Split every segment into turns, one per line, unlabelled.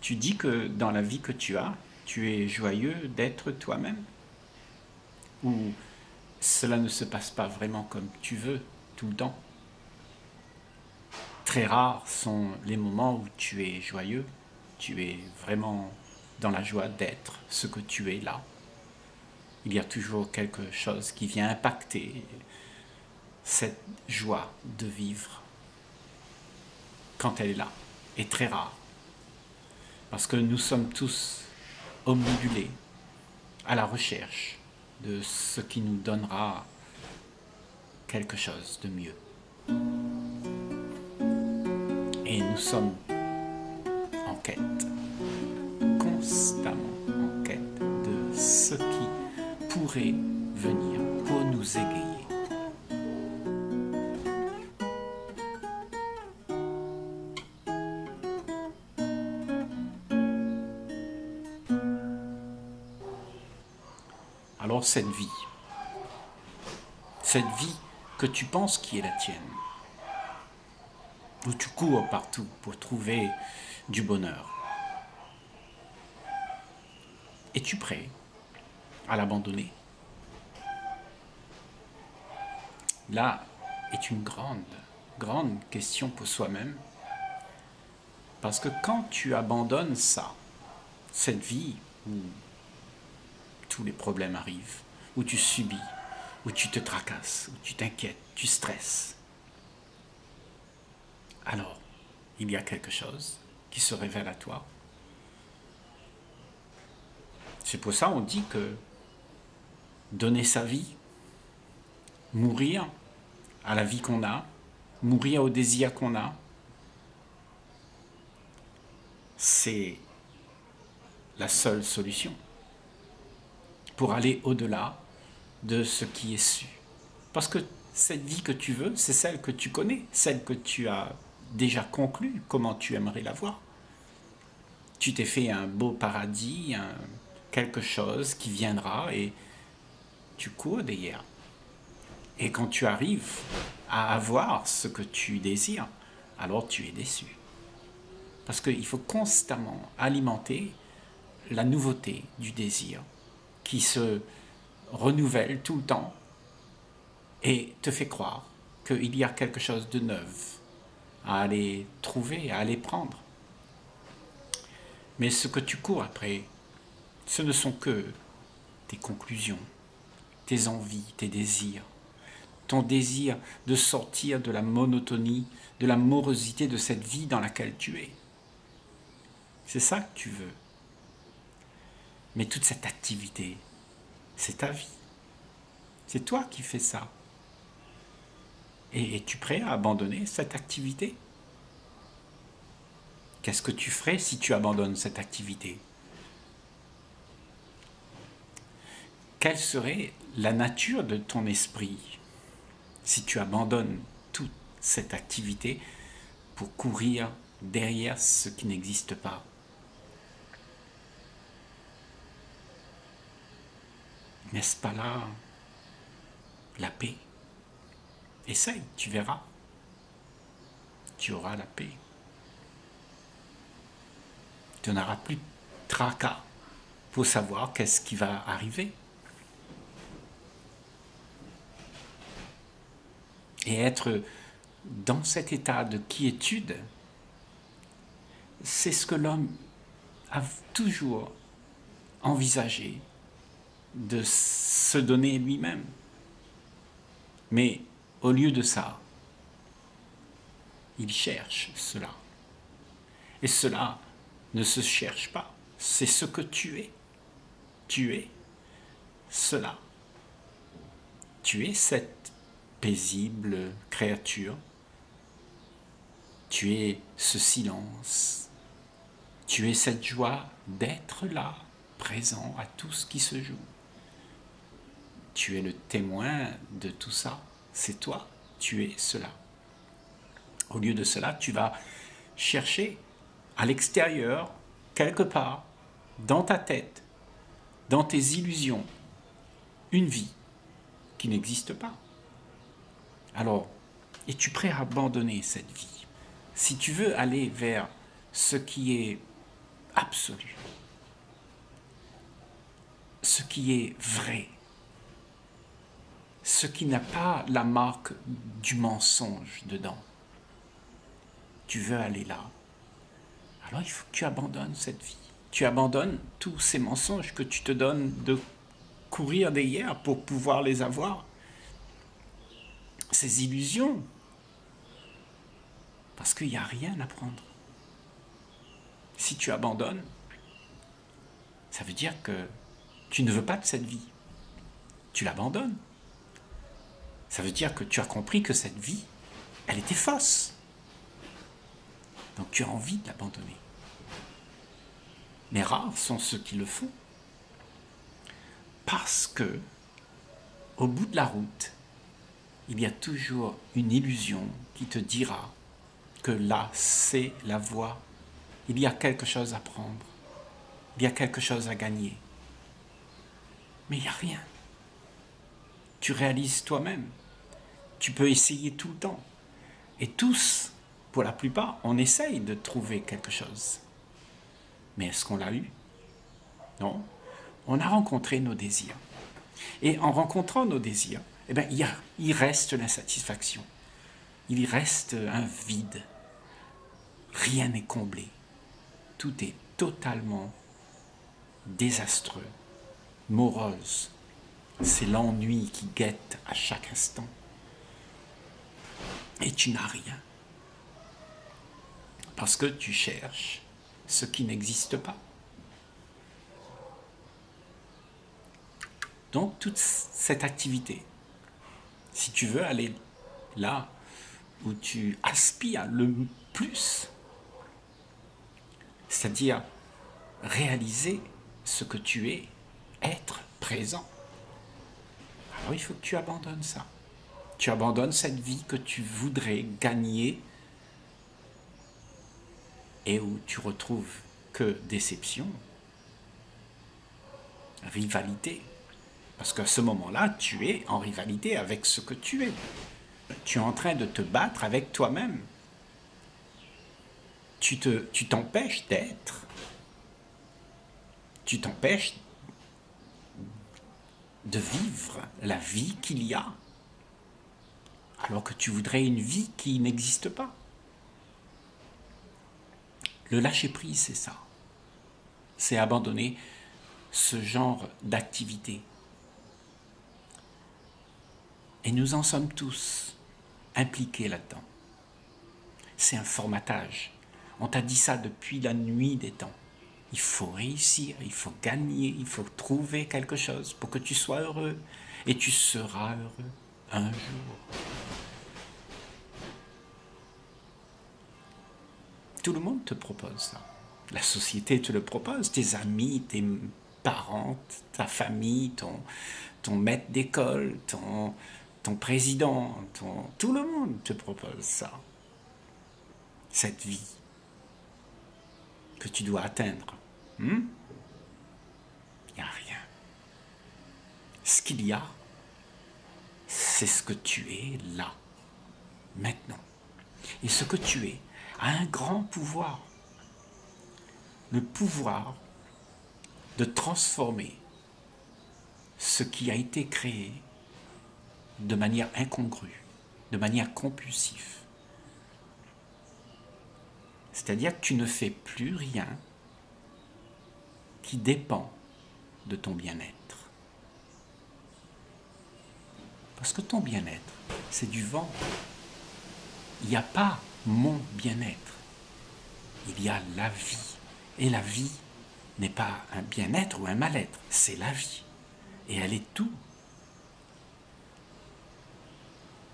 tu dis que dans la vie que tu as, tu es joyeux d'être toi-même Ou cela ne se passe pas vraiment comme tu veux tout le temps? Très rares sont les moments où tu es joyeux, tu es vraiment dans la joie d'être ce que tu es là. Il y a toujours quelque chose qui vient impacter cette joie de vivre quand elle est là, est très rare. Parce que nous sommes tous omnibulés à la recherche de ce qui nous donnera quelque chose de mieux. Et nous sommes en quête, constamment en quête de ce qui pourrait venir pour nous égayer. Cette vie, cette vie que tu penses qui est la tienne, où tu cours partout pour trouver du bonheur, es-tu prêt à l'abandonner? Là est une grande, grande question pour soi-même. Parce que quand tu abandonnes ça, cette vie tous les problèmes arrivent, où tu subis, où tu te tracasses, où tu t'inquiètes, tu stresses, alors il y a quelque chose qui se révèle à toi. C'est pour ça on dit que donner sa vie, mourir à la vie qu'on a, mourir au désir qu'on a, c'est la seule solution pour aller au-delà de ce qui est su. Parce que cette vie que tu veux, c'est celle que tu connais, celle que tu as déjà conclue, comment tu aimerais la voir? Tu t'es fait un beau paradis, quelque chose qui viendra et tu cours derrière. Et quand tu arrives à avoir ce que tu désires, alors tu es déçu. Parce qu'il faut constamment alimenter la nouveauté du désir qui se renouvelle tout le temps et te fait croire qu'il y a quelque chose de neuf à aller trouver, à aller prendre. Mais ce que tu cours après, ce ne sont que tes conclusions, tes envies, tes désirs, ton désir de sortir de la monotonie, de la morosité de cette vie dans laquelle tu es. C'est ça que tu veux. Mais toute cette activité, c'est ta vie. C'est toi qui fais ça. Et es-tu prêt à abandonner cette activité? Qu'est-ce que tu ferais si tu abandonnes cette activité? Quelle serait la nature de ton esprit si tu abandonnes toute cette activité pour courir derrière ce qui n'existe pas? N'est-ce pas là la paix? Essaye, tu verras. Tu auras la paix. Tu n'auras plus tracas pour savoir qu'est-ce qui va arriver. Et être dans cet état de quiétude, c'est ce que l'homme a toujours envisagé de se donner lui-même. Mais au lieu de ça, il cherche cela. Et cela ne se cherche pas, c'est ce que tu es. Tu es cela. Tu es cette paisible créature. Tu es ce silence. Tu es cette joie d'être là, présent à tout ce qui se joue tu es le témoin de tout ça. C'est toi, tu es cela. Au lieu de cela, tu vas chercher à l'extérieur, quelque part, dans ta tête, dans tes illusions, une vie qui n'existe pas. Alors, es-tu prêt à abandonner cette vie? Si tu veux aller vers ce qui est absolu. Ce qui est vrai. Ce qui n'a pas la marque du mensonge dedans. Tu veux aller là. Alors il faut que tu abandonnes cette vie. Tu abandonnes tous ces mensonges que tu te donnes de courir derrière pour pouvoir les avoir. Ces illusions. Parce qu'il n'y a rien à prendre. Si tu abandonnes, ça veut dire que tu ne veux pas de cette vie. Tu l'abandonnes. Ça veut dire que tu as compris que cette vie, elle était fausse. Donc tu as envie de l'abandonner. Mais rares sont ceux qui le font. Parce que, au bout de la route, il y a toujours une illusion qui te dira que là, c'est la voie. Il y a quelque chose à prendre. Il y a quelque chose à gagner. Mais il n'y a rien. Tu réalises toi-même. Tu peux essayer tout le temps. Et tous, pour la plupart, on essaye de trouver quelque chose. Mais est-ce qu'on l'a eu? Non. On a rencontré nos désirs. Et en rencontrant nos désirs, eh bien, il, il reste l'insatisfaction. Il reste un vide. Rien n'est comblé. Tout est totalement désastreux, morose. C'est l'ennui qui guette à chaque instant. Et tu n'as rien. Parce que tu cherches ce qui n'existe pas. Donc toute cette activité, si tu veux aller là où tu aspires le plus, c'est-à-dire réaliser ce que tu es, être présent, alors il faut que tu abandonnes ça. Tu abandonnes cette vie que tu voudrais gagner et où tu retrouves que déception, rivalité. Parce qu'à ce moment-là, tu es en rivalité avec ce que tu es. Tu es en train de te battre avec toi-même. Tu t'empêches d'être. Tu t'empêches de vivre la vie qu'il y a. Alors que tu voudrais une vie qui n'existe pas. Le lâcher-prise, c'est ça. C'est abandonner ce genre d'activité. Et nous en sommes tous impliqués là-dedans. C'est un formatage. On t'a dit ça depuis la nuit des temps. Il faut réussir, il faut gagner, il faut trouver quelque chose pour que tu sois heureux. Et tu seras heureux un jour. Tout le monde te propose ça. La société te le propose, tes amis, tes parents, ta famille, ton, maître d'école, ton, président, tout le monde te propose ça. Cette vie que tu dois atteindre. Il hmm? n'y a rien. Ce qu'il y a, c'est ce que tu es là, maintenant. Et ce que tu es, a un grand pouvoir. Le pouvoir de transformer ce qui a été créé de manière incongrue, de manière compulsive. C'est-à-dire que tu ne fais plus rien qui dépend de ton bien-être. Parce que ton bien-être, c'est du vent. Il n'y a pas mon bien-être. Il y a la vie. Et la vie n'est pas un bien-être ou un mal-être, c'est la vie. Et elle est tout.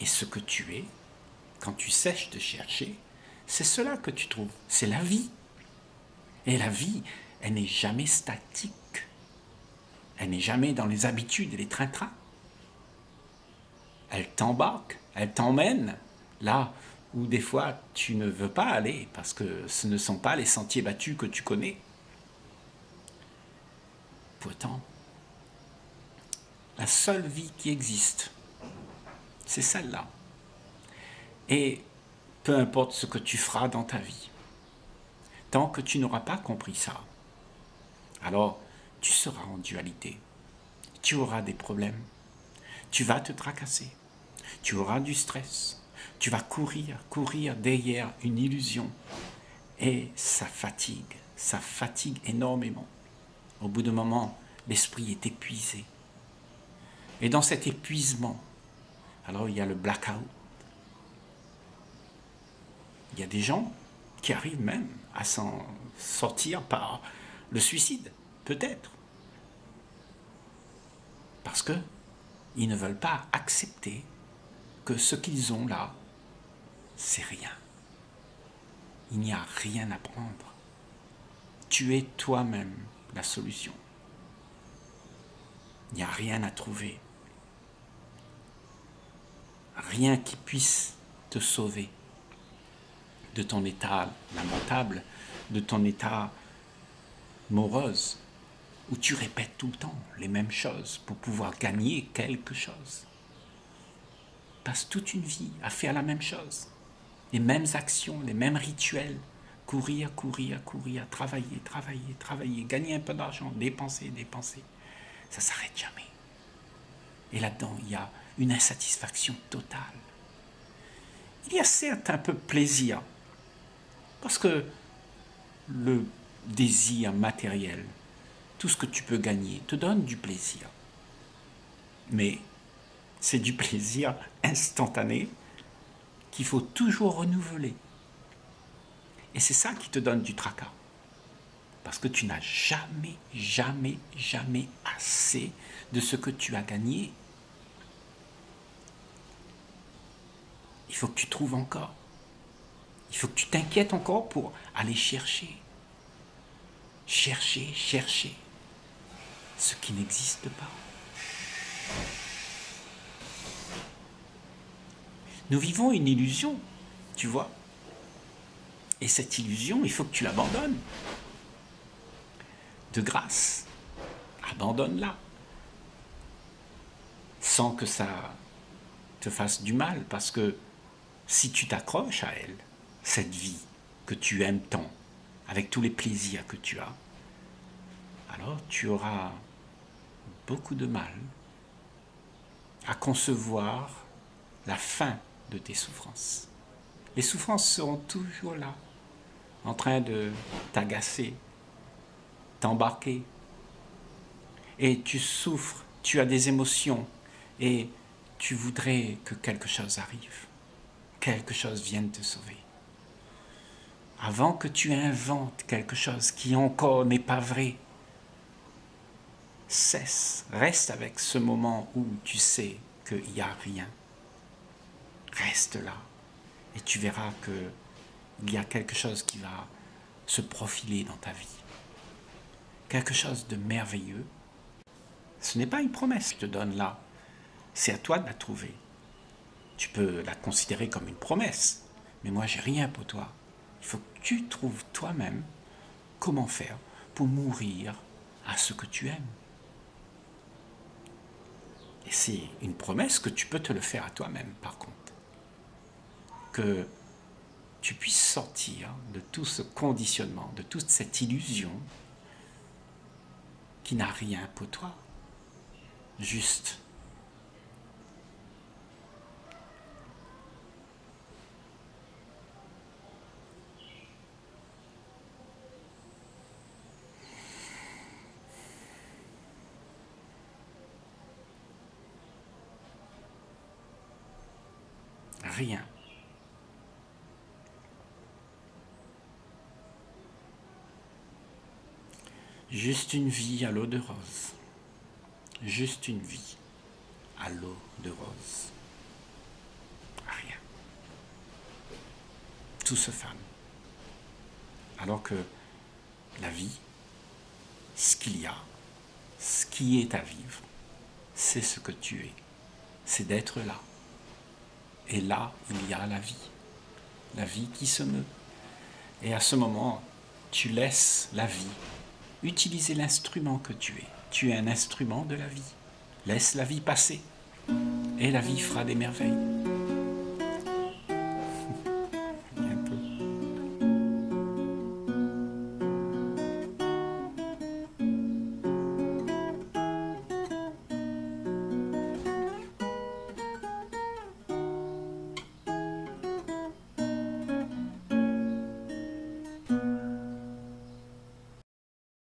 Et ce que tu es, quand tu sèches de chercher, c'est cela que tu trouves. C'est la vie. Et la vie, elle n'est jamais statique. Elle n'est jamais dans les habitudes et les trains-trains. Elle t'embarque, elle t'emmène là où des fois tu ne veux pas aller parce que ce ne sont pas les sentiers battus que tu connais. Pourtant, la seule vie qui existe, c'est celle-là. Et peu importe ce que tu feras dans ta vie, Tant que tu n'auras pas compris ça, alors tu seras en dualité. Tu auras des problèmes. Tu vas te tracasser. Tu auras du stress. Tu vas courir, courir derrière une illusion. Et ça fatigue. Ça fatigue énormément. Au bout d'un moment, l'esprit est épuisé. Et dans cet épuisement, alors il y a le blackout. Il y a des gens qui arrivent même à s'en sortir par le suicide, peut-être. Parce que ils ne veulent pas accepter que ce qu'ils ont là, c'est rien. Il n'y a rien à prendre. Tu es toi-même la solution. Il n'y a rien à trouver. Rien qui puisse te sauver de ton état lamentable, de ton état morose, où tu répètes tout le temps les mêmes choses pour pouvoir gagner quelque chose. Passe toute une vie à faire la même chose, les mêmes actions, les mêmes rituels, courir, courir, courir, travailler, travailler, travailler, gagner un peu d'argent, dépenser, dépenser. Ça s'arrête jamais. Et là-dedans, il y a une insatisfaction totale. Il y a certes un peu plaisir, parce que le désir matériel, tout ce que tu peux gagner, te donne du plaisir. Mais c'est du plaisir instantané qu'il faut toujours renouveler. Et c'est ça qui te donne du tracas. Parce que tu n'as jamais, jamais, jamais assez de ce que tu as gagné. Il faut que tu trouves encore. Il faut que tu t'inquiètes encore pour aller chercher. Chercher, chercher ce qui n'existe pas. Nous vivons une illusion, tu vois. Et cette illusion, il faut que tu l'abandonnes. De grâce, abandonne-la. Sans que ça te fasse du mal, parce que si tu t'accroches à elle, cette vie que tu aimes tant, avec tous les plaisirs que tu as, alors tu auras beaucoup de mal à concevoir la fin de tes souffrances. Les souffrances seront toujours là, en train de t'agacer, t'embarquer. Et tu souffres, tu as des émotions, et tu voudrais que quelque chose arrive, quelque chose vienne te sauver. Avant que tu inventes quelque chose qui encore n'est pas vrai, cesse, reste avec ce moment où tu sais qu'il n'y a rien. Reste là et tu verras qu'il y a quelque chose qui va se profiler dans ta vie. Quelque chose de merveilleux. Ce n'est pas une promesse que je te donne là. C'est à toi de la trouver. Tu peux la considérer comme une promesse, mais moi j'ai rien pour toi. Il faut que tu trouves toi-même comment faire pour mourir à ce que tu aimes. Et c'est une promesse que tu peux te le faire à toi-même, par contre. Tu puisses sortir de tout ce conditionnement, de toute cette illusion qui n'a rien pour toi. Juste rien. Juste une vie à l'eau de rose. Juste une vie à l'eau de rose. Rien. Tout se fane. Alors que la vie, ce qu'il y a, ce qui est à vivre, c'est ce que tu es. C'est d'être là. Et là, il y a la vie. La vie qui se meut. Et à ce moment, tu laisses la vie utiliser l'instrument que tu es. Tu es un instrument de la vie. Laisse la vie passer. Et la vie fera des merveilles.